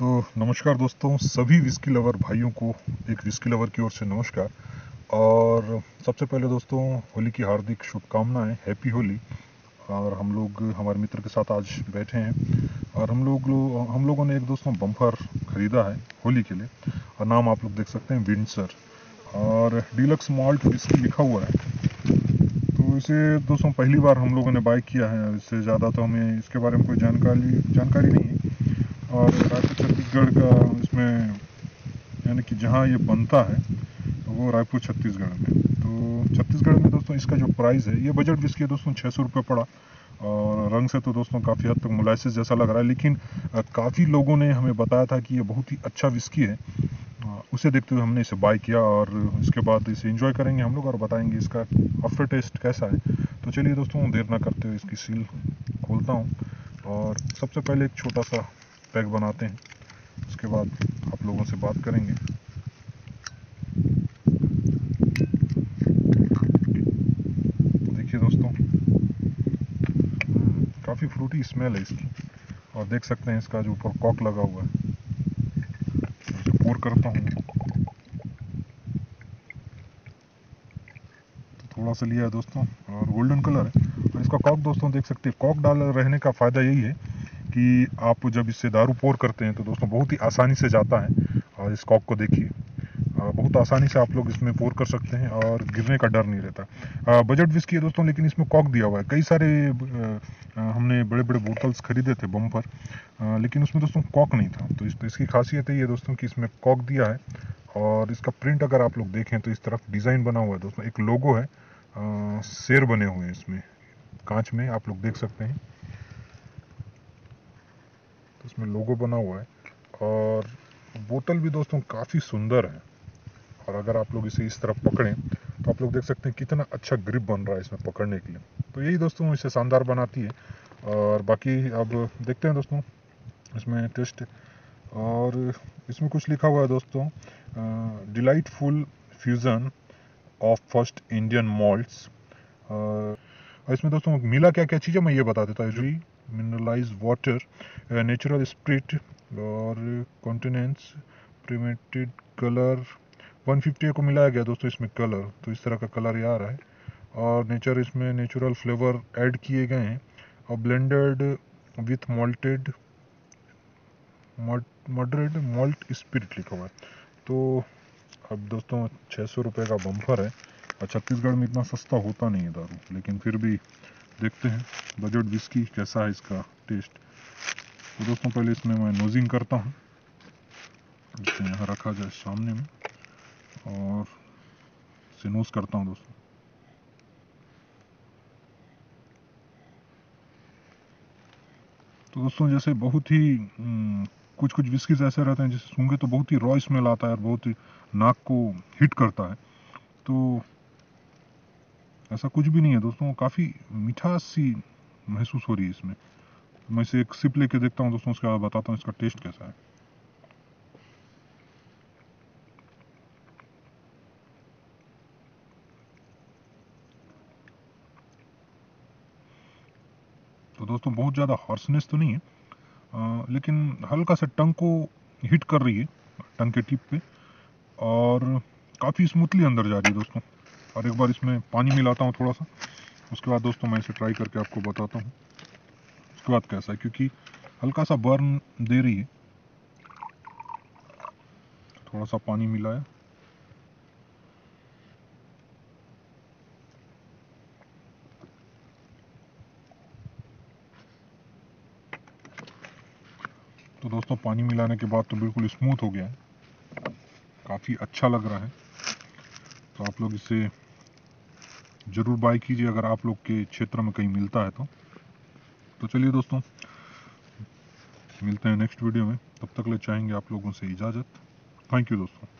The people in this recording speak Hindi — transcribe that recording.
तो नमस्कार दोस्तों सभी विस्की लवर भाइयों को एक विस्की लवर की ओर से नमस्कार। और सबसे पहले दोस्तों होली की हार्दिक शुभकामनाएँ हैप्पी होली। और हम लोग हमारे मित्र के साथ आज बैठे हैं। और हम लोग लो, हम लोगों ने एक दोस्तों बम्फर खरीदा है होली के लिए। और नाम आप लोग देख सकते हैं विंडसर और डीलक्स मॉल्ट विस्की लिखा हुआ है। तो इसे दोस्तों पहली बार हम लोगों ने बाइक किया है। इससे ज़्यादा तो हमें इसके बारे में कोई जानकारी जानकारी नहीं है। और रायपुर छत्तीसगढ़ का इसमें यानी कि जहाँ ये बनता है तो वो रायपुर छत्तीसगढ़ में। तो छत्तीसगढ़ में दोस्तों इसका जो प्राइस है, ये बजट जिसकी दोस्तों छः सौ रुपये पड़ा। और रंग से तो दोस्तों काफ़ी हद तक मुलायसिस जैसा लग रहा है, लेकिन काफ़ी लोगों ने हमें बताया था कि ये बहुत ही अच्छा विस्की है। उसे देखते हुए हमने इसे बाय किया और इसके बाद इसे इंजॉय करेंगे हम लोग और बताएँगे इसका आफ्टर टेस्ट कैसा है। तो चलिए दोस्तों, देर ना करते हुए इसकी सील खोलता हूँ। और सबसे पहले एक छोटा सा पैक बनाते हैं। उसके बाद आप लोगों से बात करेंगे। देखिए दोस्तों, काफ़ी फ्रूटी स्मेल है इसकी। और देख सकते हैं इसका जो ऊपर कॉक लगा हुआ है। इसे पोर करता हूँ। तो थोड़ा सा लिया है दोस्तों, और गोल्डन कलर है। और इसका कॉक दोस्तों, देख सकते हैं, कॉक डाल रहने का फ़ायदा यही है कि आप जब इससे दारू पोर करते हैं तो दोस्तों बहुत ही आसानी से जाता है और इस कॉक को देखिए। बहुत आसानी से आप लोग इसमें पोर कर सकते हैं और गिरने का डर नहीं रहता। बजट विस्की है दोस्तों, लेकिन इसमें कॉक दिया हुआ है। कई सारे हमने बड़े बड़े बोतल्स खरीदे थे बम पर लेकिन उसमें दोस्तों कॉक नहीं था। तो तो इसकी खासियत है दोस्तों कि इसमें कॉक दिया है और इसका प्रिंट अगर आप लोग देखें तो इस तरफ़ डिज़ाइन बना हुआ है दोस्तों। एक लोगो है शेर बने हुए हैं इसमें। कांच में आप लोग देख सकते हैं। तो इसमें लोगो बना हुआ है। और बोतल भी दोस्तों काफ़ी सुंदर है। और अगर आप लोग इसे इस तरफ़ पकड़ें तो आप लोग देख सकते हैं कितना अच्छा ग्रिप बन रहा है इसमें पकड़ने के लिए। तो यही दोस्तों इसे शानदार बनाती है। और बाकी अब देखते हैं दोस्तों, इसमें टेस्ट और इसमें कुछ लिखा हुआ है दोस्तों delightful fusion of first Indian malts और इसमें दोस्तों मिला क्या क्या चीज़ें मैं ये बता देता हूँ। Mineralized water uh, natural spirit और कॉन्टिनेंट्स प्रीमेटेड कलर 150 को मिलाया गया दोस्तों इसमें कलर तो इस तरह का कलर ये आ रहा है। और नेचर इसमें नेचुरल फ्लेवर ऐड किए गए हैं। और blended with malted moderate malt spirit लिखा हुआ है। तो अब दोस्तों छः सौ रुपये का बम्फर है। और छत्तीसगढ़ में इतना सस्ता होता नहीं है दारू लेकिन फिर भी देखते हैं। बजट विस्की कैसा है इसका टेस्ट तो दोस्तों, पहले इसमें मैं नोजिंग करता हूँ। इसे यहाँ रखा जाए सामने में और इसे नोज़ करता हूँ दोस्तों। तो दोस्तों, जैसे बहुत ही कुछ कुछ विस्कीज ऐसे रहते हैं जैसे सूँगे तो बहुत ही रॉ स्मेल आता है और बहुत ही नाक को हिट करता है। तो ऐसा कुछ भी नहीं है दोस्तों, काफ़ी मिठास सी महसूस हो रही है इसमें। तो मैं इसे एक सिप लेके देखता हूँ दोस्तों उसके बाद बताता हूँ इसका टेस्ट कैसा है। तो दोस्तों बहुत ज़्यादा हॉर्सनेस तो नहीं है आ, लेकिन हल्का सा टंग को हिट कर रही है टंग के टिप पे और काफ़ी स्मूथली अंदर जा रही है दोस्तों। और एक बार इसमें पानी मिलाता हूँ थोड़ा सा। उसके बाद दोस्तों मैं इसे ट्राई करके आपको बताता हूँ। उसके बाद कैसा है? क्योंकि हल्का सा बर्न दे रही है। थोड़ा सा पानी मिलाया तो दोस्तों, पानी मिलाने के बाद तो बिल्कुल स्मूथ हो गया है। काफ़ी अच्छा लग रहा है। तो आप लोग इसे ज़रूर बाय कीजिए अगर आप लोग के क्षेत्र में कहीं मिलता है तो। तो चलिए दोस्तों, मिलते हैं नेक्स्ट वीडियो में। तब तक ले चाहेंगे आप लोगों से इजाज़त। थैंक यू दोस्तों।